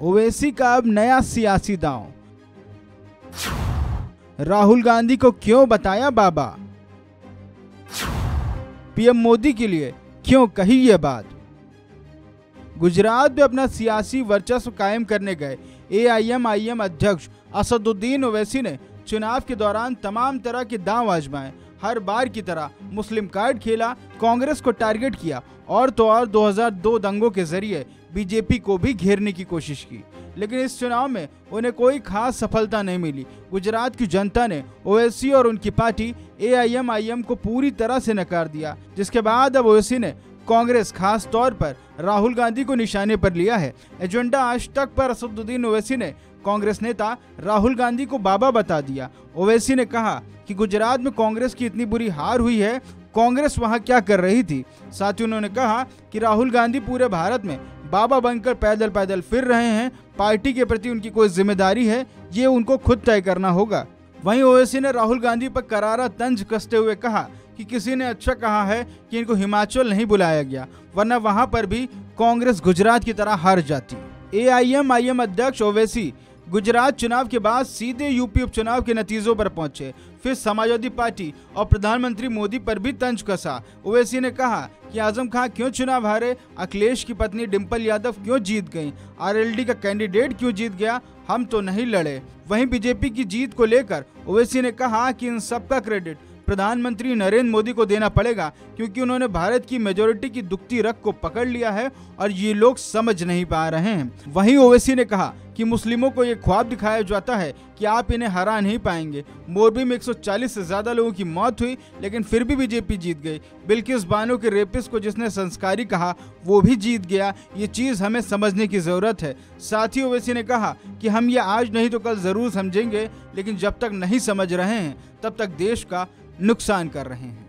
ओवैसी का अब नया सियासी दांव। राहुल गांधी को क्यों बताया बाबा? पीएम मोदी के लिए क्यों कही ये बात? गुजरात में अपना सियासी वर्चस्व कायम करने गए एआईएमआईएम अध्यक्ष असदुद्दीन ओवैसी ने चुनाव के दौरान तमाम तरह के दांव आजमाए। हर बार की तरह मुस्लिम कार्ड खेला, कांग्रेस को टारगेट किया और तो और 2002 दंगों के ज़रिए बीजेपी को भी घेरने की कोशिश की। लेकिन इस चुनाव में उन्हें कोई खास सफलता नहीं मिली। गुजरात की जनता ने ओवैसी और उनकी पार्टी एआईएमआईएम को पूरी तरह से नकार दिया, जिसके बाद अब ओवैसी ने कांग्रेस खास तौर पर राहुल गांधी को निशाने पर लिया है। एजेंडा आज तक पर असदुद्दीन ओवैसी ने कांग्रेस नेता राहुल गांधी को बाबा बता दिया। ओवैसी ने कहा कि गुजरात में कांग्रेस की इतनी बुरी हार हुई है, कांग्रेस वहाँ क्या कर रही थी? साथ ही उन्होंने कहा कि राहुल गांधी पूरे भारत में बाबा बनकर पैदल पैदल फिर रहे हैं, पार्टी के प्रति उनकी कोई ज़िम्मेदारी है, ये उनको खुद तय करना होगा। वहीं ओवैसी ने राहुल गांधी पर करारा तंज कसते हुए कहा कि किसी ने अच्छा कहा है कि इनको हिमाचल नहीं बुलाया गया, वरना वहाँ पर भी कांग्रेस गुजरात की तरह हार जाती। एआईएम अध्यक्ष ओवैसी गुजरात चुनाव के बाद सीधे यूपी उपचुनाव के नतीजों पर पहुँचे। फिर समाजवादी पार्टी और प्रधानमंत्री मोदी पर भी तंज कसा। ओवैसी ने कहा कि आज़म खान क्यों चुनाव हारे? अखिलेश की पत्नी डिम्पल यादव क्यों जीत गईं? आरएलडी का कैंडिडेट क्यों जीत गया? हम तो नहीं लड़े। वहीं बीजेपी की जीत को लेकर ओवैसी ने कहा कि इन सबका क्रेडिट प्रधानमंत्री नरेंद्र मोदी को देना पड़ेगा, क्योंकि उन्होंने भारत की मेजोरिटी की दुखती रख को पकड़ लिया है और ये लोग समझ नहीं पा रहे हैं। वहीं ओवैसी ने कहा कि मुस्लिमों को ये ख्वाब दिखाया जाता है कि आप इन्हें हरा नहीं पाएँगे। मोरबी में 140 से ज़्यादा लोगों की मौत हुई, लेकिन फिर भी बीजेपी जीत गई। बिल्किस बानो के रेपिस को जिसने संस्कारी कहा, वो भी जीत गया। ये चीज़ हमें समझने की ज़रूरत है। साथ ही ओवैसी ने कहा कि हम ये आज नहीं तो कल ज़रूर समझेंगे, लेकिन जब तक नहीं समझ रहे हैं, तब तक देश का नुकसान कर रहे हैं।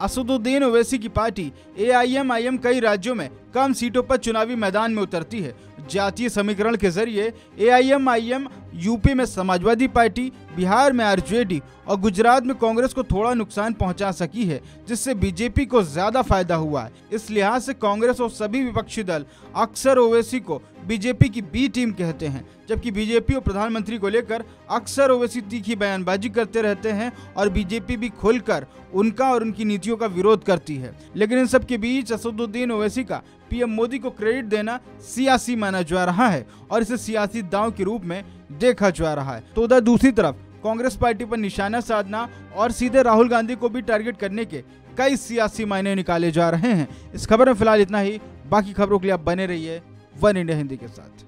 असदुद्दीन ओवैसी की पार्टी एआईएमआईएम कई राज्यों में कम सीटों पर चुनावी मैदान में उतरती है। जातीय समीकरण के ज़रिए एआईएमआईएम यूपी में समाजवादी पार्टी, बिहार में आरजेडी और गुजरात में कांग्रेस को थोड़ा नुकसान पहुँचा सकी है, जिससे बीजेपी को ज़्यादा फ़ायदा हुआ है। इस लिहाज से कांग्रेस और सभी विपक्षी दल अक्सर ओवैसी को बीजेपी की बी टीम कहते हैं, जबकि बीजेपी और प्रधानमंत्री को लेकर अक्सर ओवैसी तीखी बयानबाजी करते रहते हैं और बीजेपी भी खुलकर उनका और उनकी नीतियों का विरोध करती है। लेकिन इन सब के बीच असदुद्दीन ओवैसी का पीएम मोदी को क्रेडिट देना सियासी माना जा रहा है और इसे सियासी दाव के रूप में देखा जा रहा है। तो उधर दूसरी तरफ़, कांग्रेस पार्टी पर निशाना साधना और सीधे राहुल गांधी को भी टारगेट करने के कई सियासी मायने निकाले जा रहे हैं। इस खबर में फ़िलहाल इतना ही। बाकी खबरों के लिए आप बने रहिए वन इंडिया हिंदी के साथ।